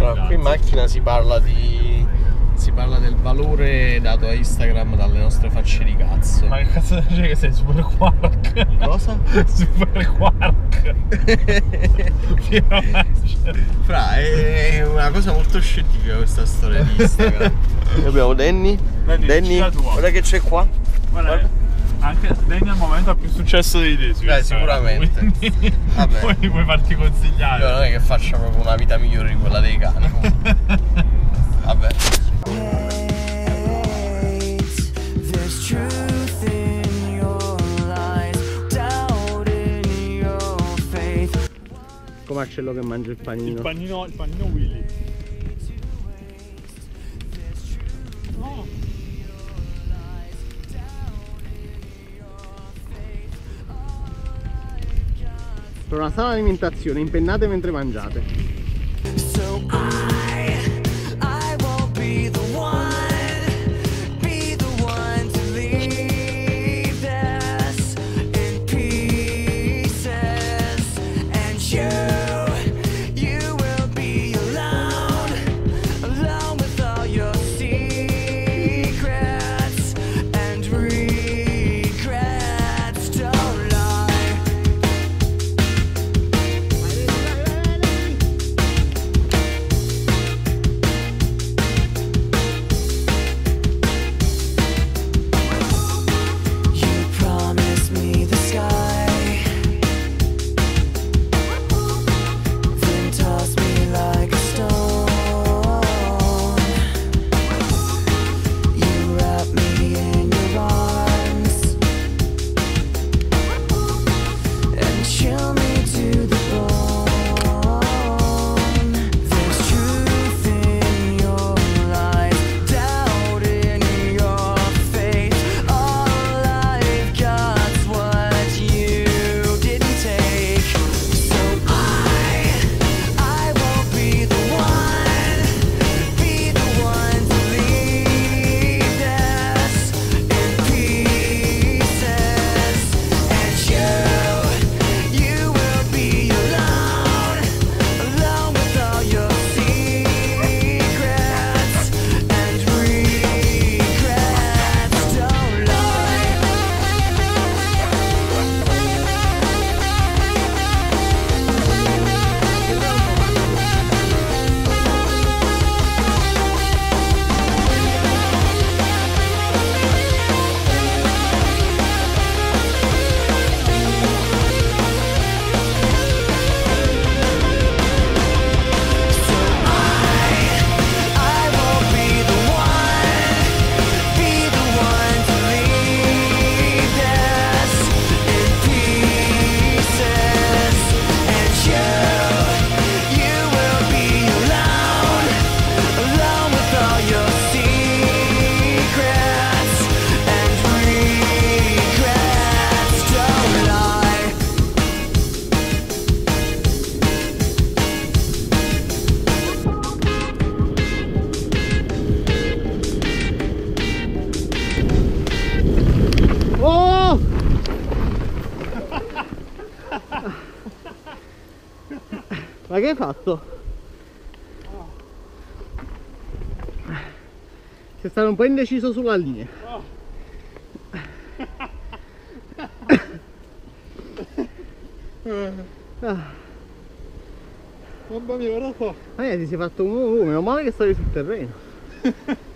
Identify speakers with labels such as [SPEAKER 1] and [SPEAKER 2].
[SPEAKER 1] Però qui in macchina si parla di. Si parla del valore dato a Instagram dalle nostre facce di cazzo.
[SPEAKER 2] Ma che cazzo dice che sei super quark?
[SPEAKER 1] cosa?
[SPEAKER 2] super quark.
[SPEAKER 1] Fra, è una cosa molto scientifica questa storia di Instagram. Noi abbiamo Danny.
[SPEAKER 2] Danny,
[SPEAKER 1] Danny,
[SPEAKER 2] dici la tua.
[SPEAKER 1] guarda che c'è qua.
[SPEAKER 2] Guarda, anche Danny al momento ha più successo dei te su
[SPEAKER 1] Eh,
[SPEAKER 2] Instagram,
[SPEAKER 1] sicuramente.
[SPEAKER 2] quindi
[SPEAKER 1] Vabbè.
[SPEAKER 2] Poi puoi farti consigliare.
[SPEAKER 1] Io non è che faccia proprio una vita migliore di quella dei cani. Vabbè.
[SPEAKER 3] There's truth in your lies, doubt in your faith.
[SPEAKER 1] Come Marcello che mangia il
[SPEAKER 2] Il
[SPEAKER 1] panino.
[SPEAKER 2] panino, il panino Willy.
[SPEAKER 1] Per una sana alimentazione, impennate mentre mangiate. Ma che hai fatto? Sei stato un po' indeciso sulla linea. Ah,
[SPEAKER 2] Mamma mia, guarda qua.
[SPEAKER 1] ma ti sei fatto un uh, meno male che stavi sul terreno.